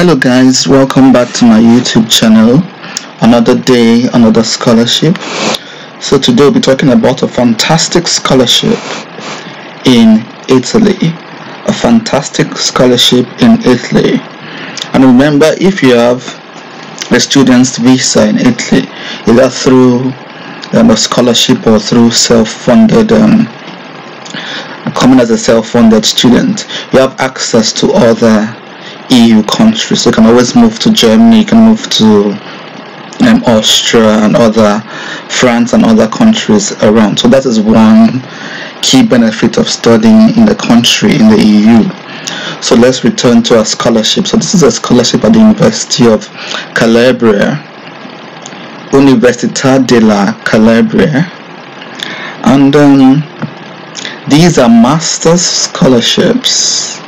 hello guys. Welcome back to my youtube channel. Another day another scholarship. So today we'll be talking about a fantastic scholarship in italy. A fantastic scholarship in italy. And remember if you have a student's visa in italy either through um, a scholarship or through self-funded um, coming as a self-funded student you have access to other EU countries. So you can always move to Germany, you can move to um, Austria and other France and other countries around. So that is one key benefit of studying in the country in the EU. So let's return to our scholarship. So this is a scholarship at the University of Calabria, Università della Calabria, and um, these are master's scholarships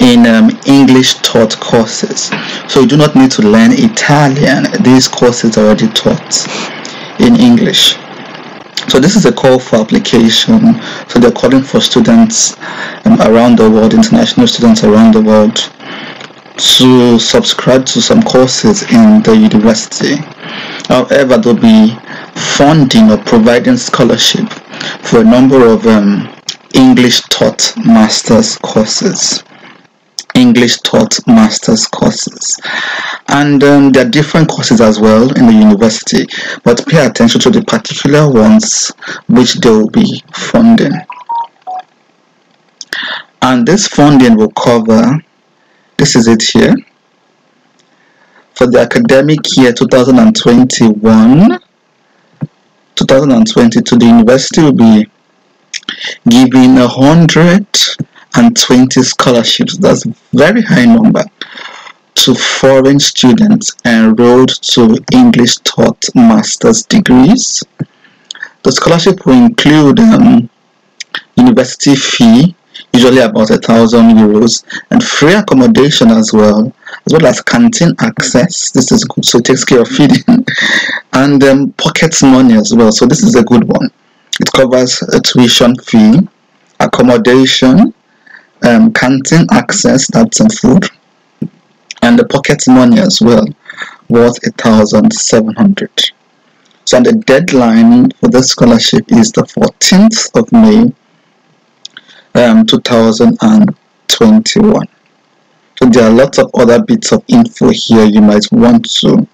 in um, English taught courses. So you do not need to learn Italian. These courses are already taught in English. So this is a call for application. So they're calling for students um, around the world, international students around the world, to subscribe to some courses in the university. However, there'll be funding or providing scholarship for a number of um, English taught master's courses. English taught master's courses. And um, there are different courses as well in the university but pay attention to the particular ones which they will be funding. And this funding will cover this is it here for the academic year 2021 2022 the university will be giving a hundred and 20 scholarships. That's a very high number to foreign students enrolled to English taught master's degrees. The scholarship will include um, university fee, usually about a thousand euros, and free accommodation as well, as well as canteen access. This is good, so it takes care of feeding, and um, pocket money as well. So this is a good one. It covers a tuition fee, accommodation, um, canteen access, that's some food, and the pocket money as well, worth a thousand seven hundred. So the deadline for the scholarship is the 14th of May, um, 2021. So there are lots of other bits of info here you might want to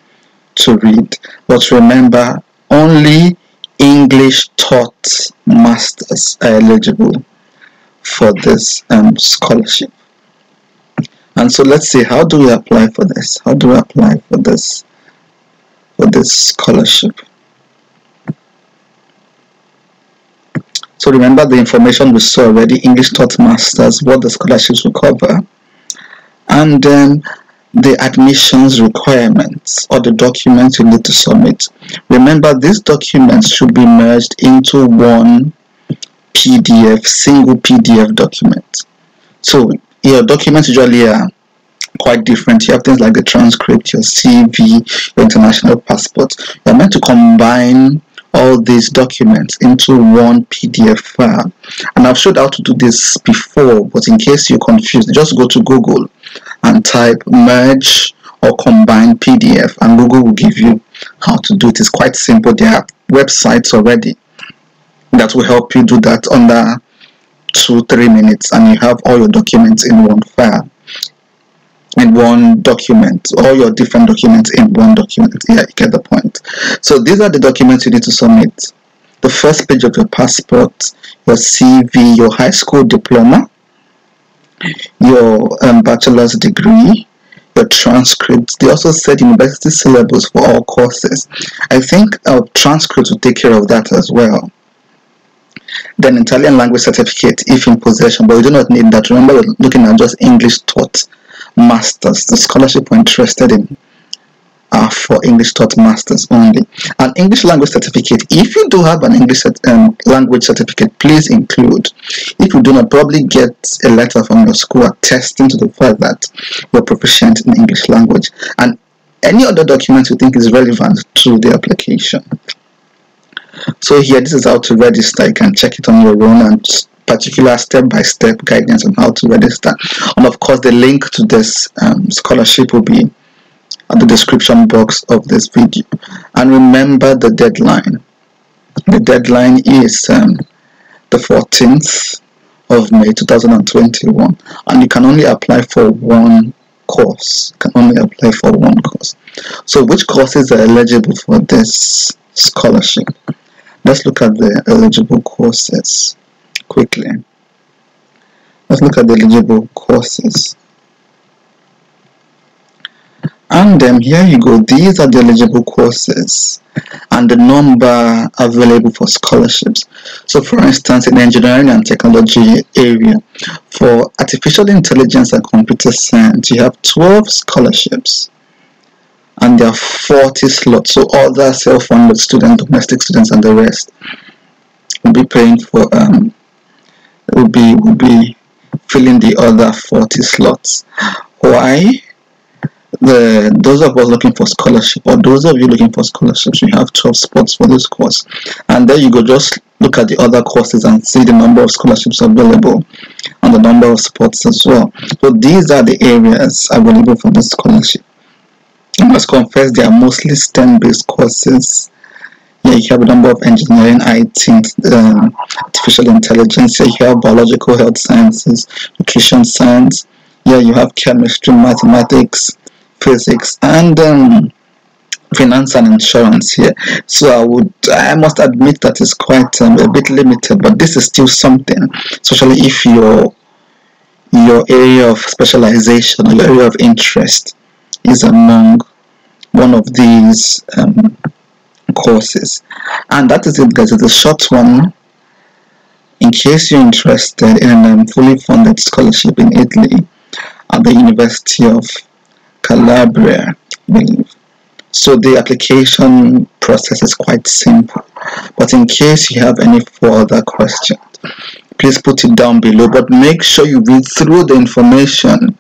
to read, but remember only English taught masters are eligible for this um, scholarship. And so let's see, how do we apply for this? How do we apply for this, for this scholarship? So remember the information we saw already, English Taught Masters, what the scholarships will cover, and then the admissions requirements or the documents you need to submit. Remember, these documents should be merged into one PDF, single PDF document. So your documents usually are quite different. You have things like the transcript, your CV, your international passport. You're meant to combine all these documents into one PDF file. And I've showed how to do this before, but in case you're confused, just go to Google and type merge or combine PDF and Google will give you how to do it. It's quite simple. There are websites already that will help you do that under two three minutes and you have all your documents in one file. In one document. All your different documents in one document. Yeah you get the point. So these are the documents you need to submit. The first page of your passport your cv your high school diploma your um, bachelor's degree your transcripts. They also said university syllabus for all courses. I think our transcript will take care of that as well then Italian language certificate if in possession, but we do not need that. Remember, we're looking at just English taught masters. The scholarship we're interested in are for English taught masters only. An English language certificate, if you do have an English um, language certificate, please include. If you do not, probably get a letter from your school attesting to the fact that you're proficient in English language and any other document you think is relevant to the application so here this is how to register. You can check it on your own and particular step-by-step guidance on how to register. And of course the link to this um, scholarship will be at the description box of this video. And remember the deadline. The deadline is um, the 14th of May 2021 and you can only apply for one course. You can only apply for one course. So which courses are eligible for this scholarship let's look at the eligible courses quickly. Let's look at the eligible courses. And um, here you go. These are the eligible courses and the number available for scholarships. So for instance in engineering and technology area for artificial intelligence and computer science you have 12 scholarships and there are 40 slots. So all other self-funded students domestic students and the rest will be paying for um will be will be filling the other 40 slots. Why? The those of us looking for scholarship or those of you looking for scholarships you have 12 spots for this course. And there you go just look at the other courses and see the number of scholarships available and the number of spots as well. So these are the areas available for this scholarship I must confess they are mostly STEM based courses yeah, you have a number of engineering, IT, um, artificial intelligence. Yeah, you have biological health sciences, nutrition science. Yeah, you have chemistry, mathematics, physics and um, finance and insurance here so i would i must admit that it's quite um, a bit limited but this is still something especially if your your area of specialization or your area of interest is among one of these um, courses and that is it guys it's a short one in case you're interested in a um, fully funded scholarship in italy at the university of Calabria, I believe. So the application process is quite simple. But in case you have any further questions, please put it down below. But make sure you read through the information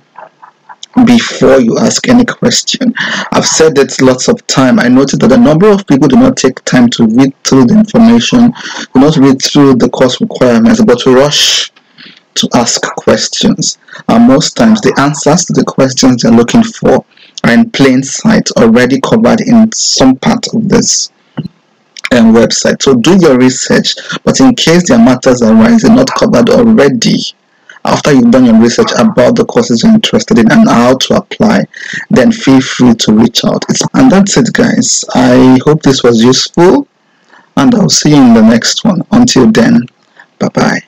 before you ask any question. I've said it lots of time. I noticed that a number of people do not take time to read through the information, do not read through the course requirements, but to rush to ask questions. And most times the answers to the questions they're looking for are in plain sight already covered in some part of this um, website. So do your research, but in case there matters arise they're not covered already, after you've done your research about the courses you're interested in and how to apply, then feel free to reach out. And that's it guys. I hope this was useful and I'll see you in the next one. Until then, bye bye.